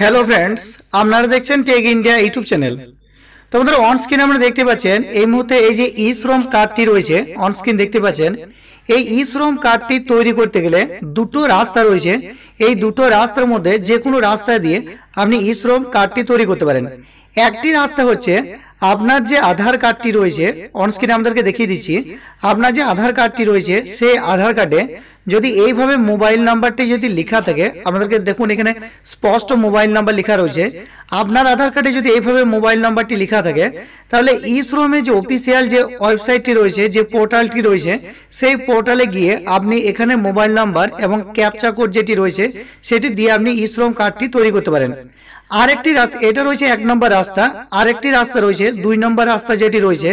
Hello friends আপনারা দেখছেন take India YouTube channel তো আমাদের অন স্ক্রিন আপনারা দেখতে পাচ্ছেন এই মুহূর্তে এই যে ই শ্রম কার্ডটি রয়েছে অন স্ক্রিন দেখতে পাচ্ছেন। এই ই শ্রম কার্ডটি তৈরি করতে গেলে দুটো রাস্তা রয়েছে। এই দুটো রাস্তার মধ্যে যে কোনো রাস্তা দিয়ে আপনি ই শ্রম কার্ডটি তৈরি করতে পারেন। একটি রাস্তা হচ্ছে আপনার যে আধার কার্ডটি রয়েছে অন স্ক্রিনে আমাদেরকে দেখিয়ে দিচ্ছি। আপনার যে আধার কার্ডটি রয়েছে, সেই আধার কার্ডে যদি এইভাবে মোবাইল নাম্বারটি যদি লেখা থাকে আপনাদেরকে দেখুন এখানে স্পষ্ট মোবাইল নাম্বার লেখা রয়েছে। আপনার আধার কার্ডে যদি এইভাবে মোবাইল নাম্বারটি লেখা থাকে, তাহলে ই যে অফিসিয়াল যে ওয়েবসাইটটি রয়েছে, যে পোর্টালটি রয়েছে, সেই পোর্টালে গিয়ে আপনি এখানে মোবাইল নাম্বার এবং ক্যাপচা কোড যেটি রয়েছে, সেটি দিয়ে আপনি ই শ্রম কার্ডটি তৈরি করতে পারেন। আরেকটি রাস্তা, এটা রয়েছে এক নম্বর রাস্তা, আরেকটি রাস্তা রয়েছে, দুই নম্বর রাস্তা যেটি রয়েছে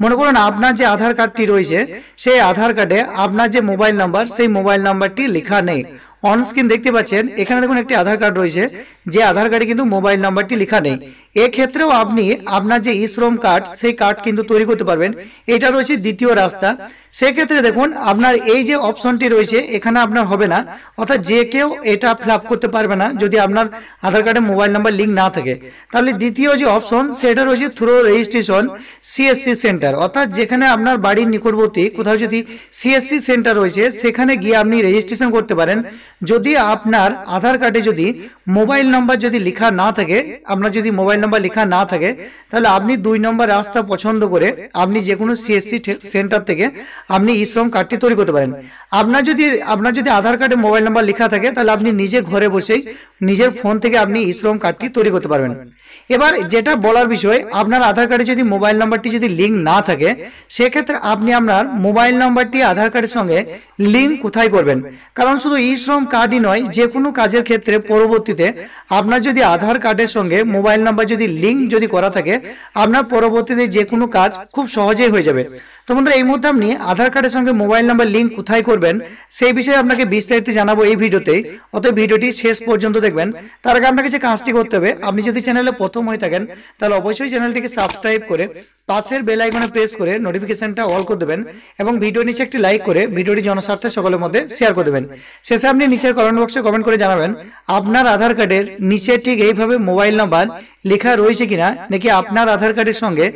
মনে করুন আপনার যে আধার কার্ডটি রয়েছে, সেই আধার কার্ডে আপনার যে মোবাইল নাম্বার সেই মোবাইল নাম্বারটি লেখা নেই। অন স্ক্রিন দেখতে পাচ্ছেন, এখানে দেখুন একটি আধার কার্ড রয়েছে, যে আধার কার্ডে কিন্তু মোবাইল নাম্বারটি লেখা নেই। এক্ষেত্রেও আপনি আপনার যে ই শ্রম কার্ড, সেই কার্ড কিন্তু তৈরি করতে পারবেন। এটা রয়েছে দ্বিতীয় রাস্তা। সেক্ষেত্রে দেখুন, আপনার এই যে অপশনটি রয়েছে, এখানে আপনার হবে না। অর্থাৎ যে কেউ এটা ফিল করতে পারবে না, যদি আপনার আধার কার্ডে মোবাইল নাম্বার লিঙ্ক না থাকে। তাহলে দ্বিতীয় যে অপশন, সেটা রয়েছে থ্রো রেজিস্ট্রেশন সিএসসি সেন্টার অর্থাৎ যেখানে আপনার বাড়ির নিকটবর্তী, কোথাও যদি সিএসসি সেন্টার রয়েছে, সেখানে গিয়ে আপনি রেজিস্ট্রেশন করতে পারেন। যদি আপনার আধার কার্ডে যদি মোবাইল নাম্বার যদি লেখা না থাকে, আপনার যদি মোবাইল নাম্বার লেখা না থাকে, তাহলে আপনি দুই নম্বর রাস্তা পছন্দ করে আপনি যে কোনো সিএসসি সেন্টার থেকে আপনি ই শ্রম কার্ডটি তৈরি করতে পারেন। আপনার যদি আপনার যদি আধার কার্ডে মোবাইল নাম্বার লেখা থাকে, তাহলে আপনি নিজে ঘরে বসেই নিজের ফোন থেকে আপনি ই শ্রম কার্ডটি তৈরি করতে পারবেন। এবার যেটা বলার বিষয়, আপনার আধার কার্ডে যদি মোবাইল নাম্বারটি যদি লিঙ্ক না থাকে, সেক্ষেত্রে আপনি আপনার মোবাইল নাম্বারটি আধার কার্ডের সঙ্গে লিঙ্ক কোথায় করবেন? কারণ শুধু ই শ্রম কার্ডই নয় যে কোনো কাজের ক্ষেত্রে পরবর্তীতে আপনার যদি আধার কার্ডের সঙ্গে মোবাইল নাম্বার যদি লিঙ্ক যদি করা থাকে, আপনার পরবর্তীতে যে কোনো কাজ খুব সহজেই হয়ে যাবে। তো বন্ধুরা, এই মুহূর্তে আপনি আধার কার্ডের সঙ্গে মোবাইল নাম্বার লিঙ্ক কোথায় করবেন, সেই বিষয়ে আপনাকে বিস্তারিত জানাব এই ভিডিওতে। অতএব ভিডিওটি শেষ পর্যন্ত দেখবেন। তার আগে আপনাকে যে কাজটি করতে হবে, আপনি যদি চ্যানেলে প্রথম হয়ে থাকেন, তাহলে অবশ্যই চ্যানেলটিকে সাবস্ক্রাইব করে পাশের বেল আইকনে প্রেস করে নোটিফিকেশনটা অল করে দেবেন এবং ভিডিও নিচে একটি লাইক করে ভিডিওটি জনস্বার্থে সকলের মধ্যে শেয়ার করে দেবেন। শেষে আপনি নিচের কমেন্ট বক্সে কমেন্ট করে জানাবেন, আপনার আধার কার্ডের নিচে ঠিক এইভাবে মোবাইল নাম্বার লেখা রয়েছে কিনা, নাকি আপনার আধার কার্ডের সঙ্গে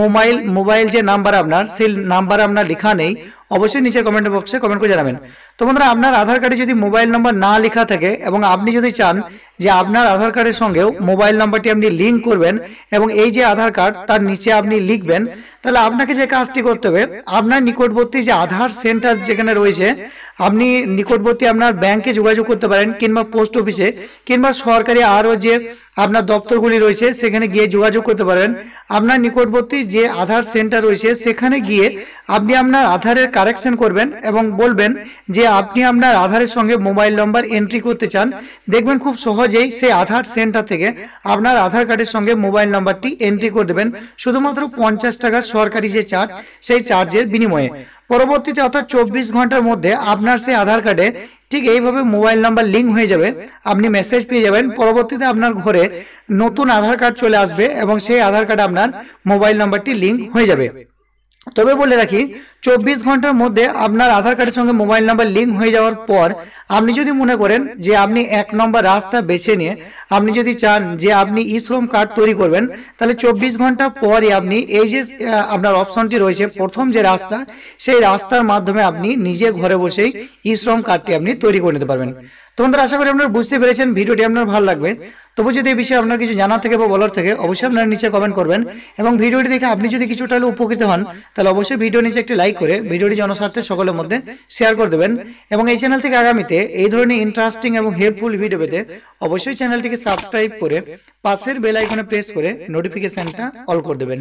মোবাইল মোবাইল যে নাম্বার আপনার, সেই নাম্বার আপনার লেখা নেই, অবশ্যই নিচের কমেন্ট বক্সে কমেন্ট করে জানাবেন। তো বন্ধুরা, আপনার আধার কার্ডে যদি মোবাইল নাম্বার না লেখা থাকে এবং আপনি যদি চান যে আপনার আধার কার্ডের সঙ্গেও মোবাইল নাম্বারটি আপনি লিঙ্ক করবেন এবং এই যে আধার কার্ড, তার নিচে আপনি লিখবেন। তাহলে আপনাকে যে কাজটি করতে হবে, আপনার নিকটবর্তী যে আধার সেন্টার যেখানে রয়েছে, আপনি নিকটবর্তী আপনার ব্যাংকে যোগাযোগ করতে পারেন কিংবা পোস্ট অফিসে কিংবা সরকারি আরও যে আপনার দপ্তরগুলি রয়েছে, সেখানে গিয়ে যোগাযোগ করতে পারেন। আপনার নিকটবর্তী যে আধার সেন্টার রয়েছে, সেখানে গিয়ে আপনি আপনার আধারের কারেকশন করবেন এবং বলবেন যে আপনি আপনার আধারের সঙ্গে মোবাইল নম্বর এন্ট্রি করতে চান। দেখবেন খুব সহজেই সেই আধার সেন্টার থেকে আপনার আধার কার্ডের সঙ্গে মোবাইল নম্বরটি এন্ট্রি করে দেবেন। শুধুমাত্র পঞ্চাশ টাকার সরকারি যে চার্জ, সেই চার্জের বিনিময়ে। পরবর্তীতে অর্থাৎ চব্বিশ ঘণ্টার মধ্যে আপনার সেই আধার কার্ডে ঠিক এইভাবে মোবাইল নাম্বার লিঙ্ক হয়ে যাবে। আপনি মেসেজ পেয়ে যাবেন। পরবর্তীতে আপনার ঘরে নতুন আধার কার্ড চলে আসবে এবং সেই আধার কার্ডে আপনার মোবাইল নাম্বারটি লিঙ্ক হয়ে যাবে। তবে বলে রাখি, চব্বিশ ঘণ্টার মধ্যে আপনার আধার কার্ডের সঙ্গে মোবাইল নাম্বার লিঙ্ক হয়ে যাওয়ার পর আপনি যদি মনে করেন যে আপনি এক নম্বর রাস্তা বেছে নিয়ে আপনি যদি চান যে আপনি ই শ্রম কার্ড তৈরি করবেন, তাহলে চব্বিশ ঘণ্টা পরে আপনি এই যে আপনার অপশনটি রয়েছে, প্রথম যে রাস্তা, সেই রাস্তার মাধ্যমে আপনি নিজে ঘরে বসেই ই শ্রম কার্ডটি আপনি তৈরি করে নিতে পারবেন। তো বন্ধুরা, আশা করি আপনারা বুঝতে পেরেছেন, ভিডিওটি আপনার ভালো লাগবে। তবু যদি এই বিষয়ে আপনার কিছু জানার থেকে বা বলার থেকে, অবশ্যই আপনারা নিচে কমেন্ট করবেন। এবং ভিডিওটি দেখে আপনি যদি কিছুটা হলে উপকৃত হন, তাহলে অবশ্যই ভিডিও নিচে একটি লাইক করে ভিডিওটি জনস্বার্থে সকলের মধ্যে শেয়ার করে দেবেন। এবং এই চ্যানেল থেকে আগামীতে এই ধরনের ইন্টারেস্টিং এবং হেল্পফুল ভিডিও পেতে অবশ্যই চ্যানেলটিকে সাবস্ক্রাইব করে পাশের বেল আইকনে প্রেস করে নোটিফিকেশনটা অল করে দেবেন।